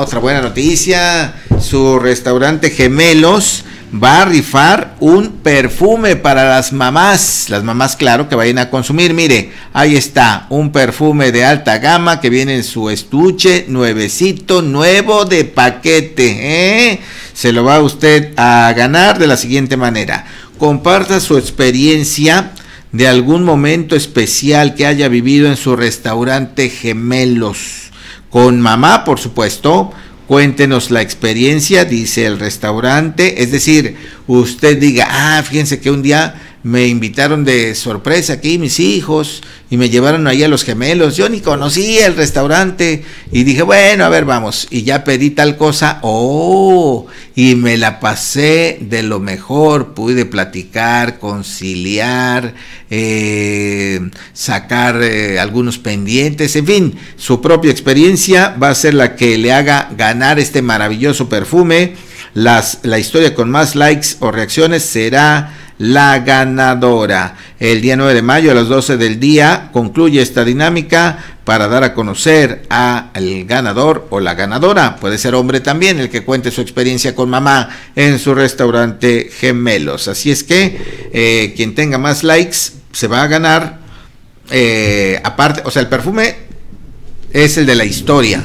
Otra buena noticia. Su restaurante Gemelos va a rifar un perfume para las mamás. Las mamás, claro, que vayan a consumir. Mire, ahí está, un perfume de alta gama que viene en su estuche, nuevecito, nuevo de paquete. ¿eh? Se lo va usted a ganar de la siguiente manera. Comparta su experiencia de algún momento especial que haya vivido en su restaurante Gemelos. Con mamá, por supuesto Cuéntenos la experiencia, dice el restaurante. Es decir, usted diga, ah, fíjense que un día me invitaron de sorpresa aquí mis hijos y me llevaron ahí a los gemelos. Yo ni conocía el restaurante y dije, bueno, a ver, vamos. Y ya pedí tal cosa, oh, y me la pasé de lo mejor. Pude platicar, conciliar, eh, sacar eh, algunos pendientes, en fin, su propia experiencia va a ser la que le haga ganar este maravilloso perfume. Las, la historia con más likes o reacciones será la ganadora. El día 9 de mayo a las 12 del día concluye esta dinámica para dar a conocer al ganador o la ganadora. Puede ser hombre también el que cuente su experiencia con mamá en su restaurante Gemelos. Así es que eh, quien tenga más likes se va a ganar. Eh, aparte, o sea, el perfume es el de la historia.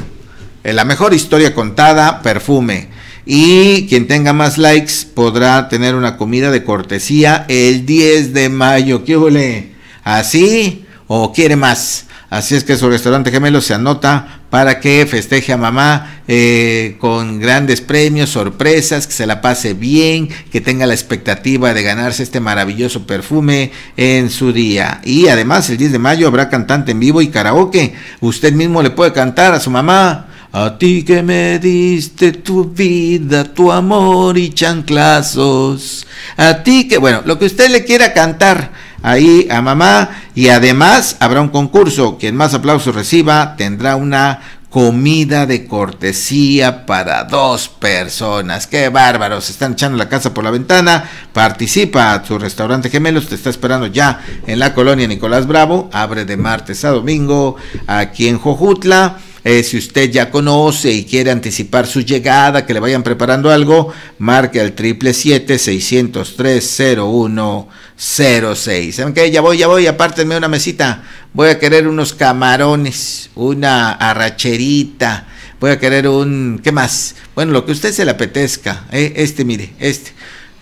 La mejor historia contada, perfume. Y quien tenga más likes podrá tener una comida de cortesía el 10 de mayo. ¿Qué huele? ¿Así? ¿O quiere más? Así es que su restaurante gemelo se anota para que festeje a mamá eh, con grandes premios, sorpresas, que se la pase bien, que tenga la expectativa de ganarse este maravilloso perfume en su día. Y además el 10 de mayo habrá cantante en vivo y karaoke. Usted mismo le puede cantar a su mamá a ti que me diste tu vida, tu amor y chanclazos. A ti que, bueno, lo que usted le quiera cantar ahí a mamá. Y además habrá un concurso. Quien más aplausos reciba tendrá una comida de cortesía para dos personas. Qué bárbaros, están echando la casa por la ventana. Participa a su restaurante Gemelos, te está esperando ya en la colonia Nicolás Bravo. Abre de martes a domingo aquí en Jojutla. Eh, si usted ya conoce y quiere anticipar su llegada, que le vayan preparando algo, marque al triple siete seiscientos tres cero uno cero seis. ¿Saben qué? Ya voy, ya voy, apártenme una mesita. Voy a querer unos camarones, una arracherita. Voy a querer un, ¿qué más? Bueno, lo que usted se le apetezca. Eh, este, mire, este.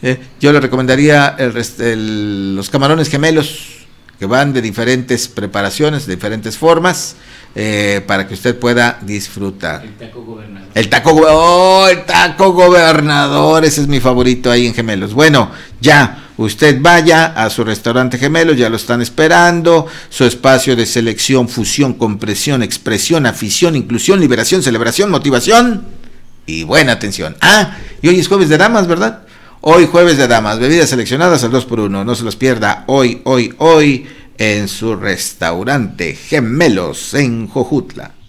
Eh, yo le recomendaría los camarones gemelos que van de diferentes preparaciones, de diferentes formas. Eh, para que usted pueda disfrutar. El taco gobernador. El taco, oh, el taco gobernador, ese es mi favorito ahí en Gemelos. Bueno, ya, usted vaya a su restaurante Gemelos, ya lo están esperando, su espacio de selección, fusión, compresión, expresión, afición, inclusión, liberación, celebración, motivación y buena atención. Ah, y hoy es jueves de damas, ¿verdad? Hoy jueves de damas, bebidas seleccionadas al 2 por 1 no se los pierda hoy, hoy, hoy en su restaurante Gemelos en Jojutla.